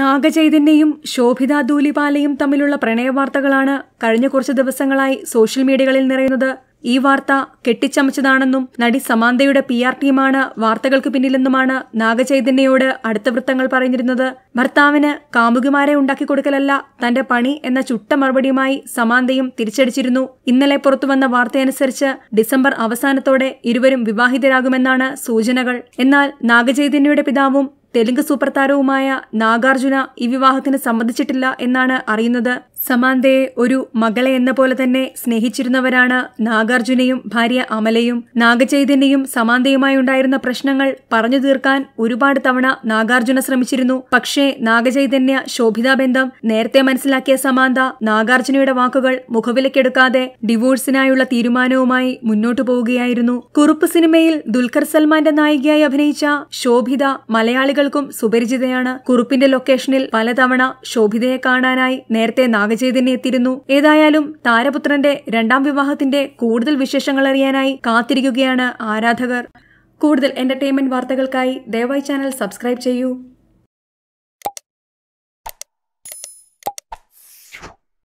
നാഗചൈതന്യയും ശോഭിത ദൂലിപാലയും തമ്മിലുള്ള പ്രണയവാർത്തകളാണ് കഴിഞ്ഞ കുറച്ച് ദിവസങ്ങളായി സോഷ്യൽ മീഡിയകളിൽ നിറയുന്നത്. ഈ വാർത്ത കെട്ടിച്ചമച്ചതാണെന്നും നടി സമാന്തയുടെ പി ആർ ടീമാണ് വാർത്തകൾക്ക് പിന്നിലെന്നുമാണ് നാഗചൈതന്യയോട് അടുത്ത വൃത്തങ്ങൾ പറഞ്ഞിരുന്നത്. ഭർത്താവിന് കാമുകിമാരെ ഉണ്ടാക്കി കൊടുക്കലല്ല തന്റെ പണി എന്ന ചുട്ട മറുപടിയുമായി സമാന്തയും തിരിച്ചടിച്ചിരുന്നു. ഇന്നലെ പുറത്തുവന്ന വാർത്തയനുസരിച്ച് ഡിസംബർ അവസാനത്തോടെ ഇരുവരും വിവാഹിതരാകുമെന്നാണ് സൂചനകൾ. എന്നാൽ നാഗചൈതന്യയുടെ പിതാവും തെലുങ്ക് സൂപ്പർ താരവുമായ നാഗാർജുന ഈ വിവാഹത്തിന് സമ്മതിച്ചിട്ടില്ല എന്നാണ് അറിയുന്നത്. സമാന്തയെ ഒരു മകളെ എന്ന പോലെ തന്നെ സ്നേഹിച്ചിരുന്നവരാണ് നാഗാർജുനയും ഭാര്യ അമലയും. നാഗചൈതന്യയും സമാന്തയുമായി ഉണ്ടായിരുന്ന പ്രശ്നങ്ങൾ പറഞ്ഞു തീർക്കാൻ ഒരുപാട് തവണ നാഗാർജുന ശ്രമിച്ചിരുന്നു. പക്ഷേ നാഗചൈതന്യ ശോഭിതാ ബന്ധം നേരത്തെ മനസ്സിലാക്കിയ സമാന്ത നാഗാർജുനയുടെ വാക്കുകൾ മുഖവിലക്കെടുക്കാതെ ഡിവോഴ്സിനായുള്ള തീരുമാനവുമായി മുന്നോട്ടു പോവുകയായിരുന്നു. കുറുപ്പ് സിനിമയിൽ ദുൽഖർ സൽമാന്റെ നായികയായി അഭിനയിച്ച ശോഭിത മലയാളികൾക്കും സുപരിചിതയാണ്. കുറുപ്പിന്റെ ലൊക്കേഷനിൽ പലതവണ ശോഭിതയെ കാണാനായി നേരത്തെ നാഗചൈതന്യ എത്തിയിരുന്നു ഏതായാലും താരപുത്രന്റെ രണ്ടാം വിവാഹത്തിന്റെ കൂടുതൽ വിശേഷങ്ങൾ അറിയാനായി കാത്തിരിക്കുകയാണ് ആരാധകർ. കൂടുതൽ എന്റർടൈൻമെന്റ് വാർത്തകൾക്കായി ദയവായി ചാനൽ സബ്സ്ക്രൈബ് ചെയ്യൂ.